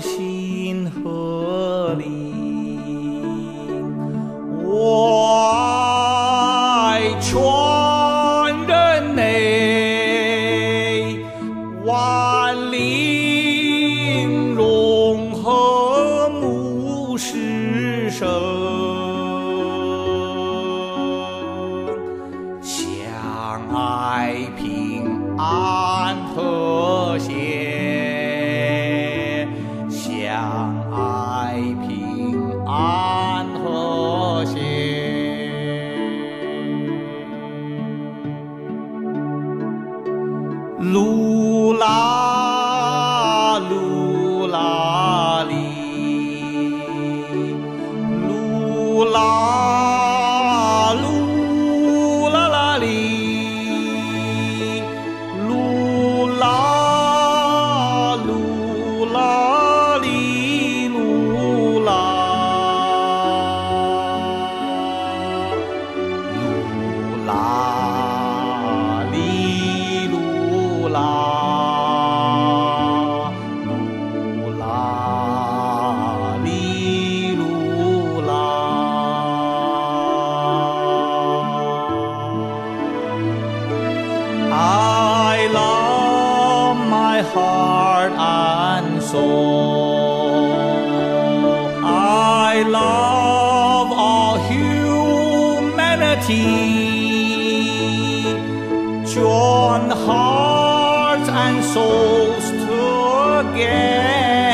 心和灵，我爱全人类，万里。路来。soul. I love all humanity, join hearts and souls together.